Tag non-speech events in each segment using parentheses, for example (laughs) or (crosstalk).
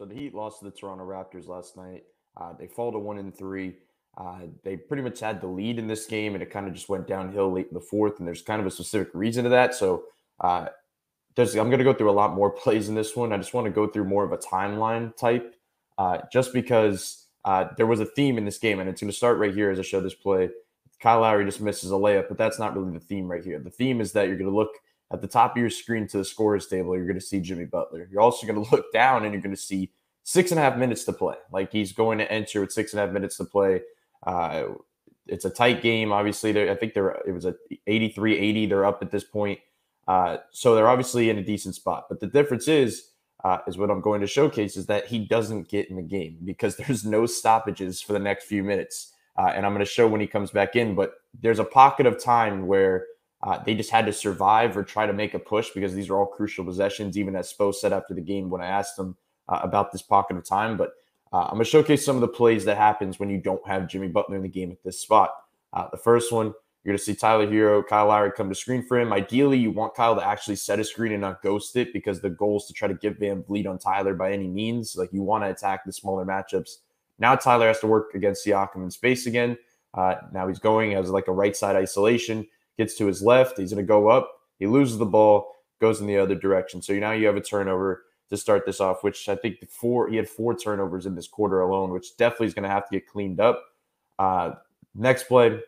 So the Heat lost to the Toronto Raptors last night. Uh, they fall to one and three. Uh, they pretty much had the lead in this game, and it kind of just went downhill late in the fourth. And there's kind of a specific reason to that. So uh, there's, I'm going to go through a lot more (laughs) plays in this one. I just want to go through more of a timeline type, uh, just because uh, there was a theme in this game, and it's going to start right here as I show this play. Kyle Lowry just misses a layup, but that's not really the theme right here. The theme is that you're going to look at the top of your screen to the scorers table. You're going to see Jimmy Butler. You're also going to look (laughs) down, and you're going to see six and a half minutes to play. Like he's going to enter with six and a half minutes to play. Uh, it's a tight game. Obviously, I think they're it was a 83-80. They're up at this point. Uh, so they're obviously in a decent spot. But the difference is, uh, is what I'm going to showcase is that he doesn't get in the game because (laughs) there's no stoppages for the next few minutes. Uh, and I'm going to show when he comes back in. But there's a pocket of time where uh, they just had to survive or try to make a push because these are all crucial possessions. Even as Spo said after the game when I asked him uh, about this pocket of time, but uh, I'm going to showcase some of the plays that happens when you don't have Jimmy Butler in the game at this spot. Uh, the first one, you're going to see Tyler Herro, Kyle Lowry come to screen for him. Ideally, you want Kyle to actually set a screen and not ghost it because the goal is to try to give VanVleet on Tyler by any means. Like you want to attack the smaller matchups. Now Tyler has to work against Siakam in space again. Uh, now he's going as like a right side isolation, gets to his left. He's going to go up. He loses the ball, goes in the other direction. So now you have a turnover to start this off, which I think four he had four turnovers in this quarter alone, which definitely is going to have to get cleaned up. Uh, next play,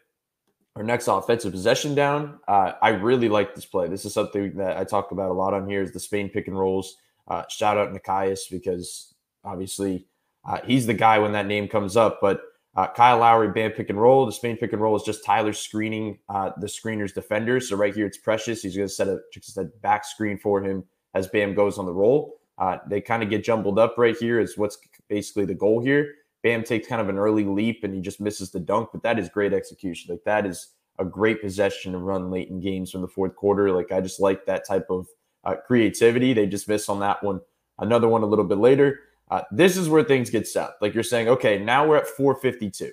our next offensive possession down. Uh, I really like this play. This is something that I talk about a lot on here is the Spain pick and rolls. Uh, shout out Nekias because obviously uh, he's the guy when that name comes up. But uh, Kyle Lowry, Bam pick and roll. The Spain pick and roll is just Tyler screening uh, the screener's defenders. So right here, it's Precious. He's going to set a just a back screen for him as Bam goes on the roll. Uh, they kind of get jumbled up right here, is what's basically the goal here. Bam takes kind of an early leap and he just misses the dunk, but that is great execution. Like that is a great possession to run late in games from the fourth quarter. Like I just like that type of uh, creativity. They just miss on that one. Another one a little bit later. Uh, this is where things get set. Like you're saying, okay, now we're at 452,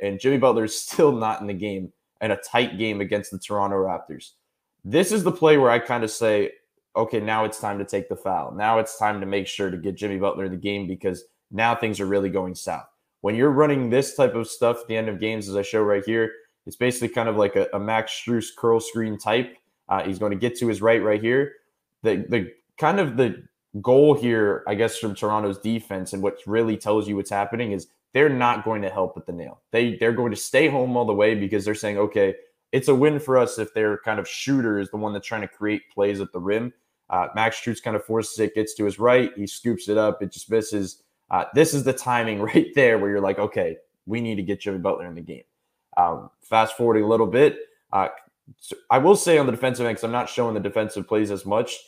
and Jimmy Butler is (laughs) still not in the game in a tight game against the Toronto Raptors. This is the play where I kind of say, okay, now it's time to take the foul. Now it's time to make sure to get Jimmy Butler in the game because now things are really going south. When you're running this type of stuff at the end of games, as I show right here, it's basically kind of like a, a Max Strus curl screen type. Uh, he's going to get to his right right here. The the kind of the goal here, I guess, from Toronto's defense and what really tells you what's happening is they're not going to help with the nail. They they're going to stay home all the way because they're saying, okay, it's a win for us if their kind of shooter is the one that's trying to create plays at the rim. Uh, Max Strus kind of forces it, gets to his right, he scoops it up, it just misses. Uh, this is the timing (laughs) right there where you're like, okay, we need to get Jimmy Butler in the game. Um, fast forwarding a little bit, uh, so I will say on the defensive end, because I'm not showing the defensive plays as much.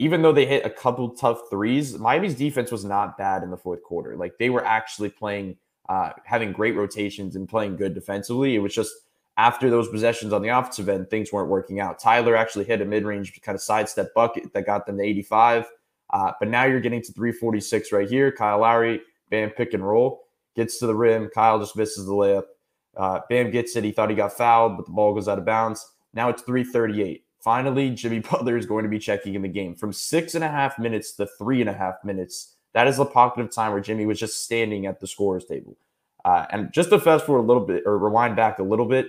Even though they hit a couple tough threes, Miami's defense was not bad in the fourth quarter. Like they were actually playing, uh, having great rotations and playing good defensively. It was just after those possessions on the offensive end, things weren't working out. Tyler actually hit a mid range kind of sidestep bucket that got them to 85. Uh, but now you're getting to 346 right here. Kyle Lowry, Bam pick and roll, gets to the rim. Kyle just misses the layup. Uh, Bam gets it. He thought he got fouled, but the ball goes out of bounds. Now it's 338. Finally, Jimmy (laughs) Butler is going to be checking in the game from six and a half minutes to three and a half minutes. That is the pocket of time where Jimmy was just standing at the scorer's table. Uh, and just to fast forward a little bit or rewind back a little bit,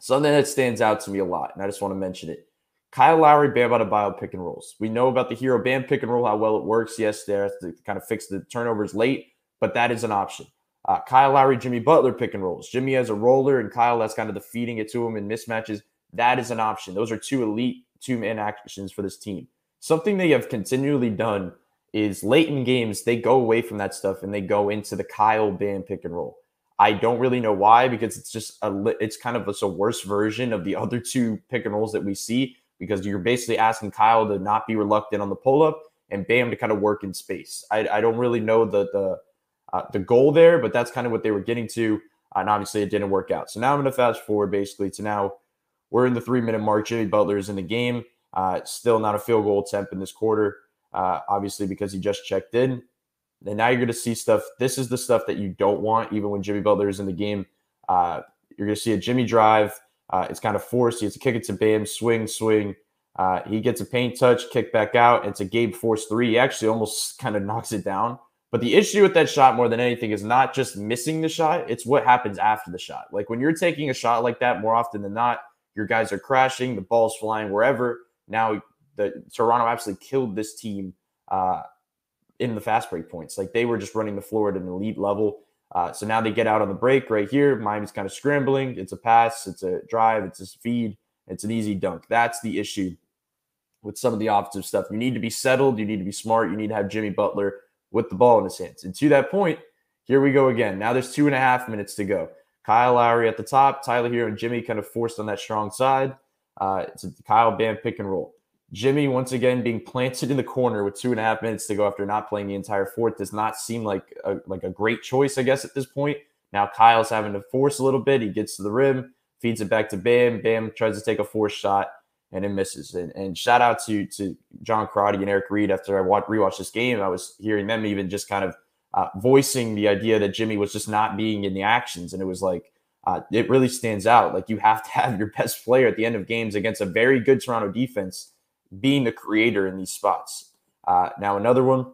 Something that stands out to me a lot, and I just want to mention it. Kyle Lowry, Bam Adebayo pick and rolls. We know about the Herro Bam pick and roll, how well it works. Yes, there to kind of fix the turnovers late, but that is an option. Uh, Kyle Lowry, Jimmy Butler pick and rolls. Jimmy has a roller, and Kyle that's kind of the feeding it to him in mismatches. That is an option. Those are two elite two man actions for this team. Something they have continually done is late in games, they go away from that stuff and they go into the Kyle Bam pick and roll. I don't really know why because it's just a it's kind of a, a worse version of the (laughs) other two pick and rolls that we see because you're basically asking Kyle to not be reluctant on the pull up and Bam to kind of work in space. I, I don't really know the the uh, the goal there, but that's kind of what they were getting to, and obviously it didn't work out. So now I'm going to fast forward basically to now we're in the three minute mark. Jimmy Butler is in the game. Uh, still not a field goal attempt in this quarter, uh, obviously because he just checked in. And now you're going to see stuff. This is the stuff that you don't want, even when Jimmy Butler is in the game. Uh, you're going to see a Jimmy drive. Uh, it's kind of forced. He has to kick it to Bam, swing, swing. Uh, he gets a paint touch, kick back out. It's a Gabe Force three. He actually almost (laughs) kind of knocks it down. But the issue with that shot more than anything is not just missing the shot, it's what happens after the shot. Like when you're taking a shot like that, more often than not, your guys are crashing, the ball's flying wherever. Now, the Toronto absolutely killed this team uh, in the fast break points. Like they were just running the floor at an elite level. Uh, so now they get out on the break right here. Miami's kind of scrambling. It's a pass, it's a drive, it's a feed, it's an easy dunk. That's the issue with some of the offensive stuff. You need to be settled. You need to be smart. You need to have Jimmy Butler with the ball in his hands. And to that point, here we go again. Now there's two and a half minutes to go. Kyle Lowry at the top, Tyler Herro and Jimmy kind of forced on that strong side. Uh, it's a Kyle Bam pick and roll. Jimmy once again being planted in the corner with two and a half minutes to go after not playing the entire fourth does not seem like a, like a great choice, I guess, at this point. Now Kyle's having to force a little bit. He gets to the rim, feeds it back to Bam. Bam tries to take a forced shot and it misses. And, and shout out to to John Crotty and Eric Reid. after I watch, rewatched this game. I was hearing them even just kind of uh, voicing the idea that Jimmy was just not being in the actions, and it was like uh, it really stands out. Like you have to (laughs) have your best player at the end of games against a very good Toronto defense being the creator in these spots. Uh, now another one.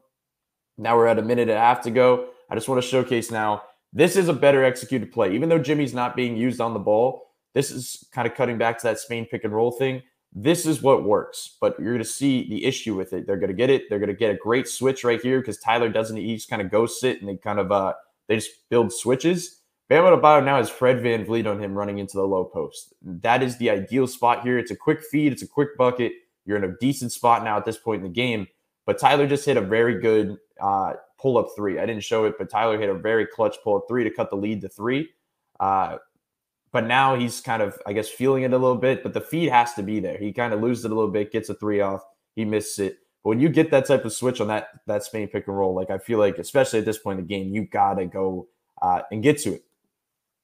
Now we're at a minute and a half to go. I just want to showcase now. This is a better executed play, even though Jimmy's not being used on the ball. This is kind of cutting back to that Spain pick and roll thing this is what works, but you're going to see the issue with it. They're going to get it. They're going to get a great switch right here because Tyler doesn't. He just kind of go sit and they kind of uh they just build switches. Bam Adebayo now has Fred VanVleet on him running into the low post. That is the ideal spot here. It's a quick feed. It's a quick bucket. You're in a decent spot now at this point in the game. But Tyler just hit a very good uh, pull up three. I didn't show it, but Tyler hit a very clutch pull up three to cut the lead to three. Uh, but now he's kind of, I guess, feeling it a little bit. But the feed has to be there. He kind of loses it a little bit, gets a three off, he misses it. But when you get that type of switch on that that Spain pick and roll, like I feel like, especially at this point in the game, you gotta go uh, and get to it.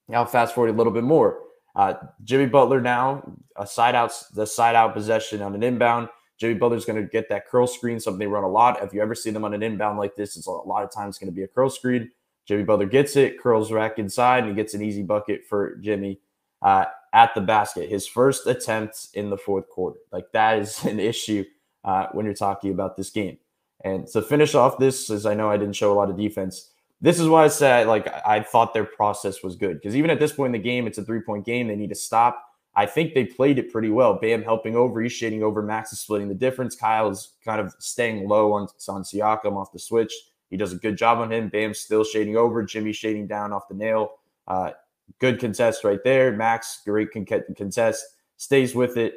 Now, fast forward a little bit more. Uh, Jimmy Butler now a side out, the side out possession on an inbound. Jimmy Butler's going to get that curl screen, something they run a lot. If you ever see them on an inbound like this, it's a lot of times going to be a curl screen. Jimmy Butler gets it, curls rack inside, and he gets an easy bucket for Jimmy uh, at the basket. His first attempt in the fourth quarter. Like that is (laughs) an issue uh, when you're talking about this game. And to finish off this, as I know I didn't show a lot of defense, this is why I said like I thought their process was good because even at this point in the game, it's a three point game. They need to stop. I think they played it pretty well. Bam helping over, he's shading over. Max is splitting the difference. Kyle is kind of staying low on, on Siakam off the switch. He does a good job on him. Bam still shading over. Jimmy shading down off the nail. Uh, good contest right there. Max, great con- contest, stays with it.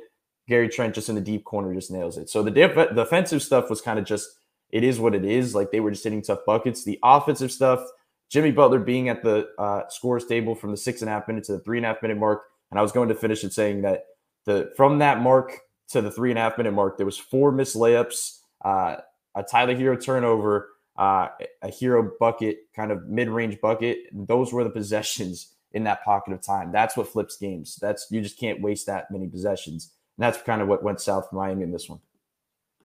Gary Trent just in the deep corner just nails it. So the, def- stuff was kind of just, it is what it is. Like they were just hitting tough buckets. The offensive stuff, Jimmy Butler being at the uh, scores table from the six and a half minutes to the three and a half minute mark. And I was going to finish it saying that the from that mark to the three and a half minute mark, there was four missed layups, uh, a Tyler Herro turnover, uh, a Herro bucket, kind of mid range bucket. Those were the possessions in that pocket of time. That's what flips games. That's you just can't waste that many possessions. And that's kind of what went south for Miami in this one.